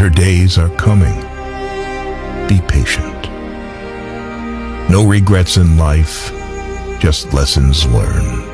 Better days are coming. Be patient. No regrets in life, just lessons learned.